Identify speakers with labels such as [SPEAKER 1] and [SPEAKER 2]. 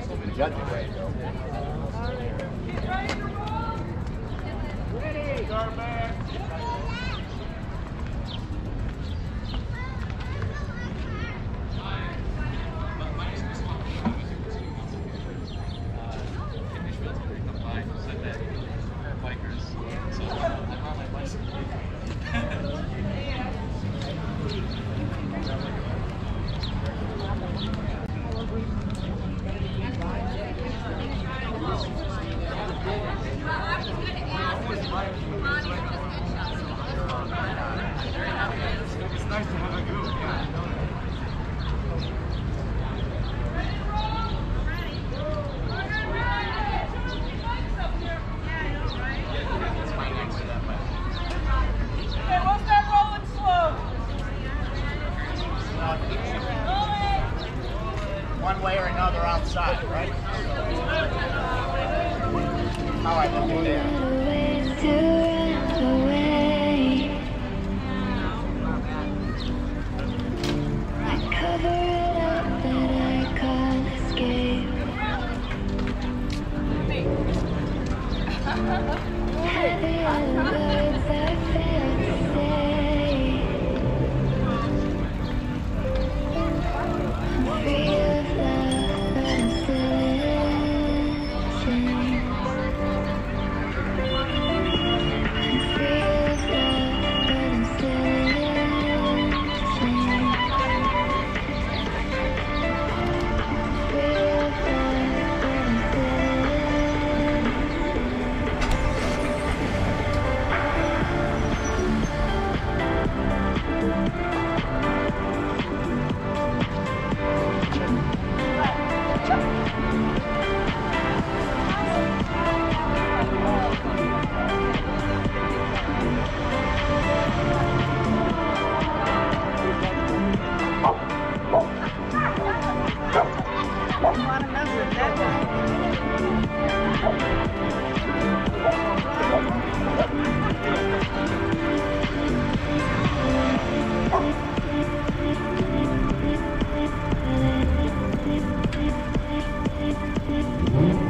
[SPEAKER 1] You got the way, though. Ready, Ready. How I do there? Thank you.